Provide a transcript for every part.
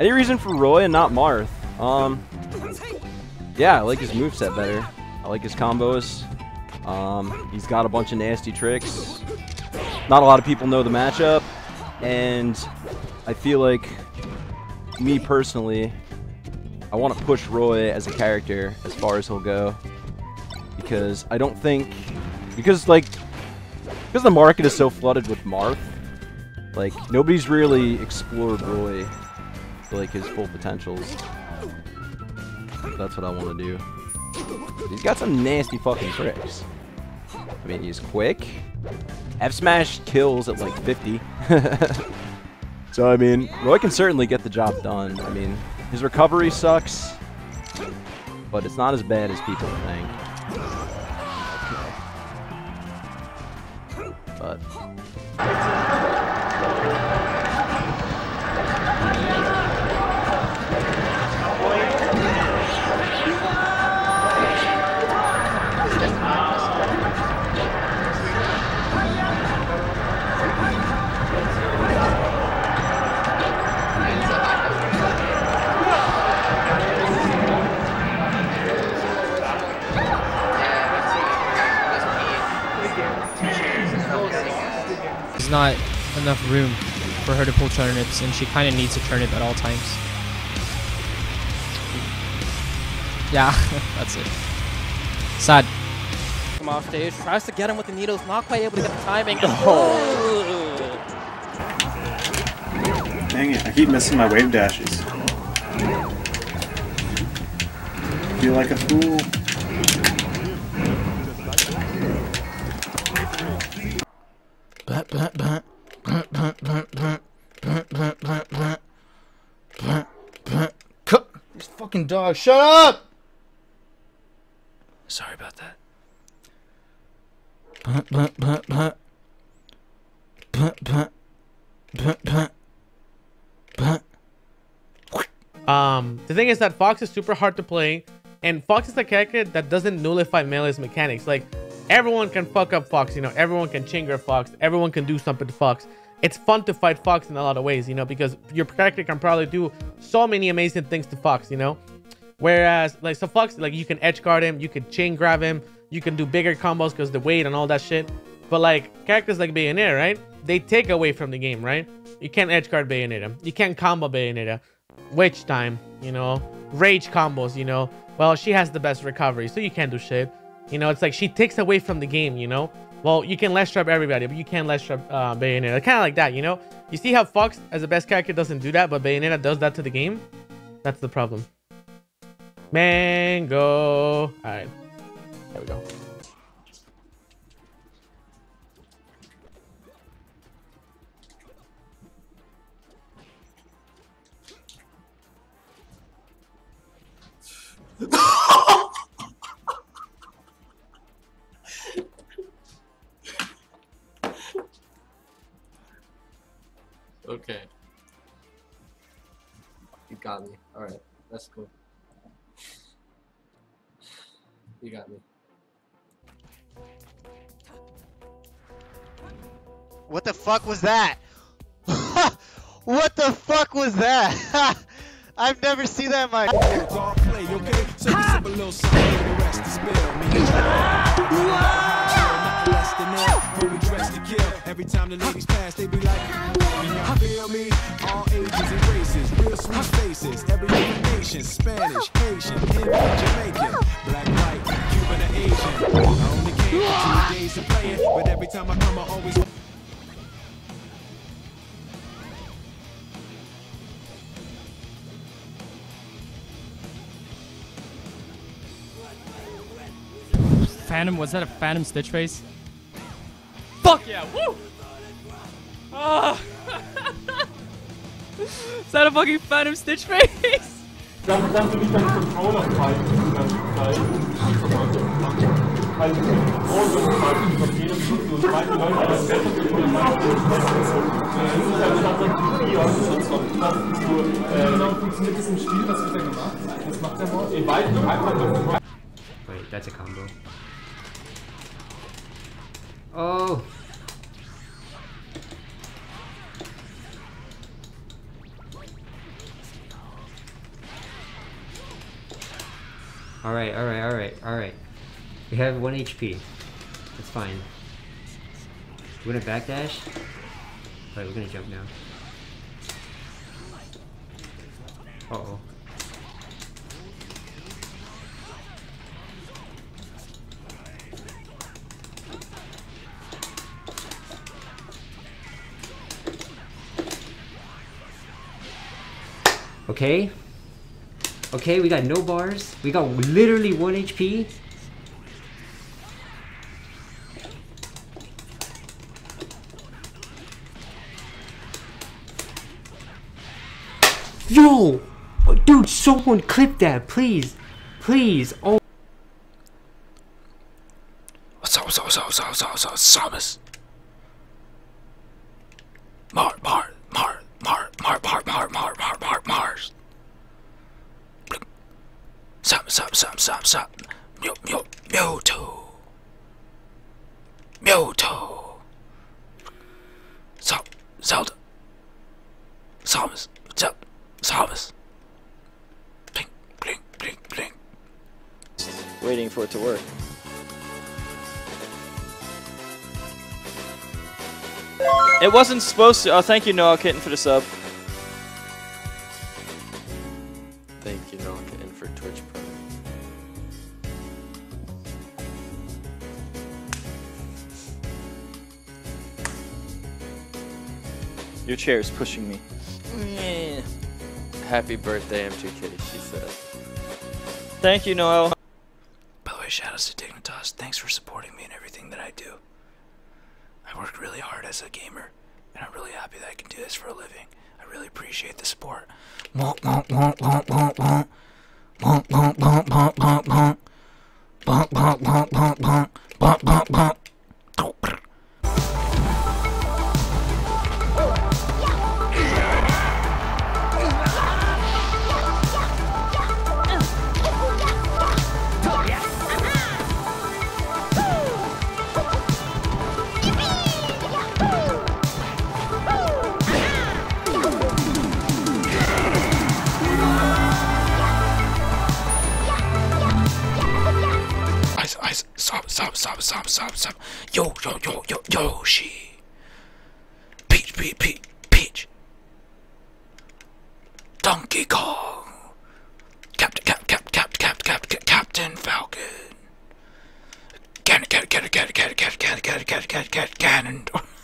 Any reason for Roy and not Marth? Um, yeah, I like his moveset better. I like his combos. Um, he's got a bunch of nasty tricks. Not a lot of people know the matchup, and I feel like me personally, I want to push Roy as a character as far as he'll go because I don't think because like because the market is so flooded with Marth, like nobody's really explored Roy like his full potentials. That's what I want to do. He's got some nasty fucking tricks. I mean, he's quick. F smash kills at like 50. so I mean, Roy can certainly get the job done. I mean, his recovery sucks, but it's not as bad as people think. But There's not enough room for her to pull turnips, and she kind of needs a turnip at all times. Yeah, that's it. Sad. Come off stage, tries to get him with the needles, not quite able to get the timing. Oh. Dang it, I keep missing my wave dashes. Feel like a fool. This fucking dog, shut up! Sorry about that. Um, the thing is that Fox is super hard to play, and Fox is a character that doesn't nullify Melee's mechanics. Like, everyone can fuck up Fox, you know, everyone can chinger Fox, everyone can do something to Fox. It's fun to fight Fox in a lot of ways, you know, because your character can probably do so many amazing things to Fox, you know? Whereas, like, so Fox, like, you can edge guard him, you can chain grab him, you can do bigger combos because the weight and all that shit. But, like, characters like Bayonetta, right? They take away from the game, right? You can't edge guard Bayonetta. You can't combo Bayonetta. Witch time, you know? Rage combos, you know? Well, she has the best recovery, so you can't do shit. You know, it's like she takes away from the game, you know? Well, you can ledge trap everybody, but you can't ledge trap uh, Bayonetta. Kind of like that, you know? You see how Fox, as the best character, doesn't do that, but Bayonetta does that to the game? That's the problem. Mango. Alright. There we go. Okay. You got me. Alright, that's cool. You got me. What the fuck was that? what the fuck was that? I've never seen that in my. Every time the ladies pass, they be like, you feel me? All ages and races, real sweet faces, every nation, Spanish, Haitian, Indian, Jamaican, black, white, Cuban, or Asian. I only came for two days to play it, but every time I come, I always. Phantom, was that a Phantom Stitch face? Fuck yeah, woo! Ah. Is that a fucking Phantom Stitch face? Dann, dann will ich deinen Controller falten die ganze Zeit. Halt den Controller falten, verstehen und so. Und meine Leute, das besser für die Leute. Das ist halt dann Bier, das ist so, äh, genau funktioniert das im Spiel, was wird da gemacht? Was macht der nur Wait, that's a combo. Oh. Alright, alright, alright, alright. We have 1 HP. That's fine. We're gonna backdash? Alright, we're gonna jump now. Uh oh Okay. Okay, we got no bars. We got literally 1 HP. Yo! Dude, someone clip that, please. Please. Oh. What's up, what's up, what's up, what's up, what's up, what's up, Samus? Sam, Sam, Sam, Sam. Mew, Mew, Mewtwo. Mewtwo. Sam, Zelda. Samus, Zelda, Samus. Blink, blink, blink, blink. Waiting for it to work. It wasn't supposed to. Oh, thank you, Noah Kitten, for the sub. Thank you, Noah Kitten, for Twitch Pro. Your chair is pushing me. Happy birthday, M2 Kitty, she said. Thank you, Noel. By the way, shout outs to Dignitas. Thanks for supporting me in everything that I do. I worked really hard as a gamer, and I'm really happy that I can do this for a living. I really appreciate the support. Stop, stop. Yo, yo, yo, yo, Yoshi. Peach, Peach, Peach, Peach. Donkey Kong. Captain, Cap, Cap, Cap, Cap, Cap, Cap, Captain Falcon. Ganon, Ganon, Ganon, Ganon, Ganon, Ganon, Ganon, Ganon, Ganon, Ganon, Ganon,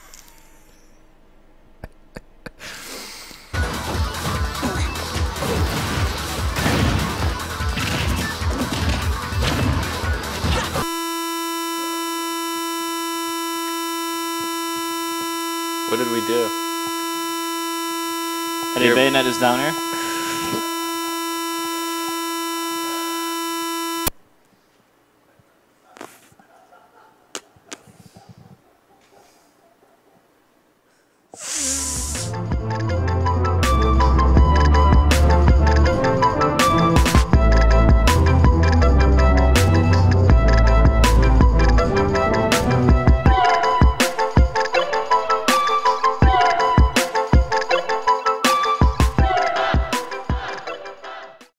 Any bayonet is down here?